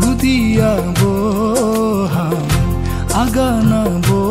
गुदिया बो हम हाँ, अगाना बो